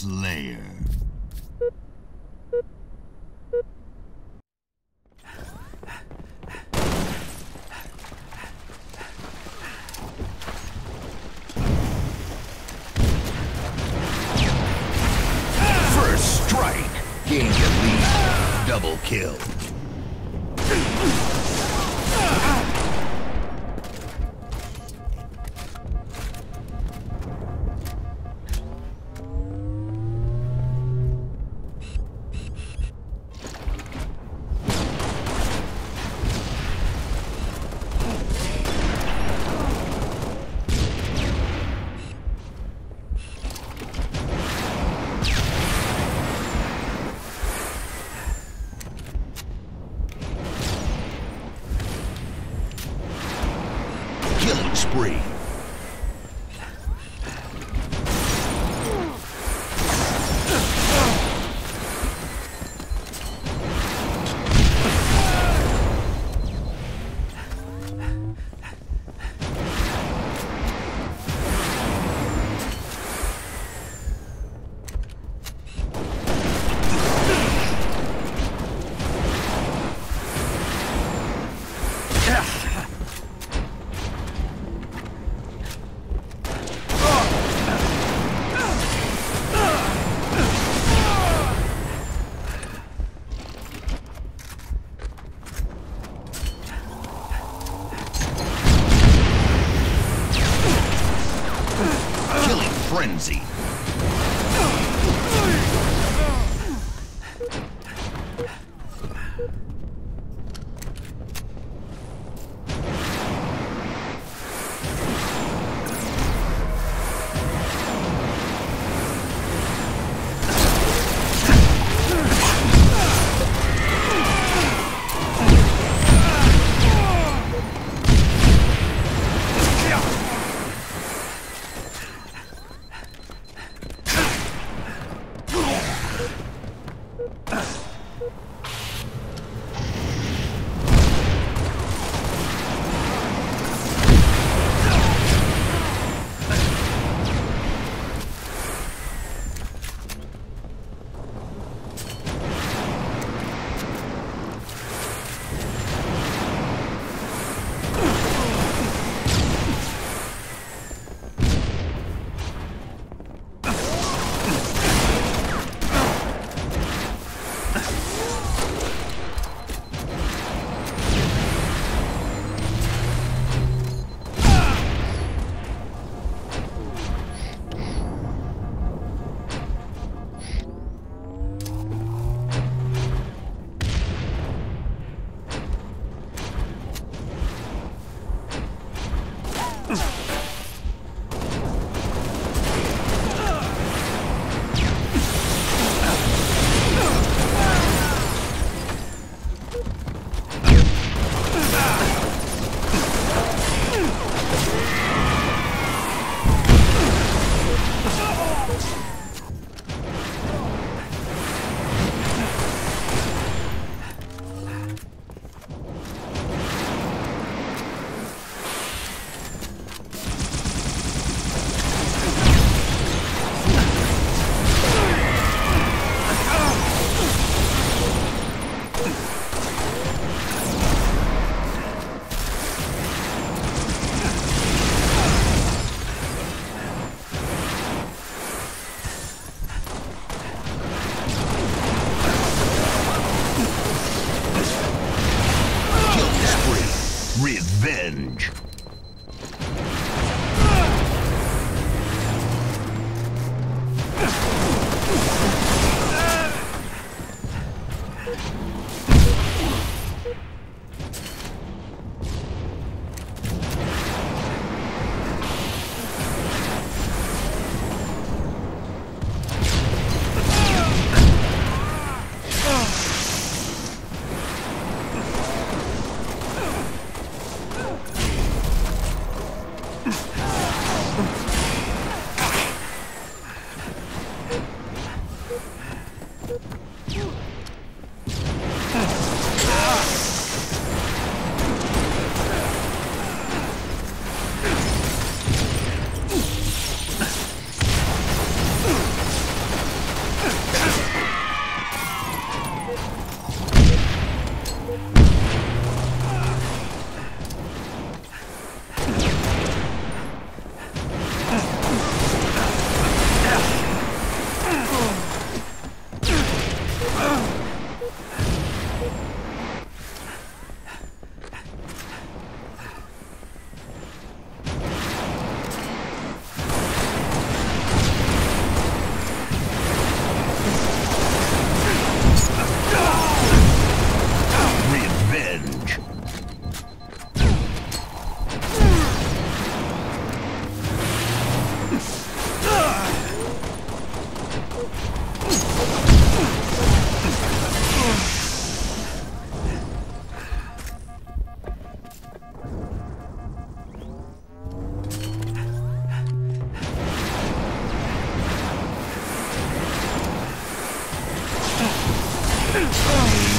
Slayer. First strike. Gain your lead. Double kill. Killing frenzy. Oh.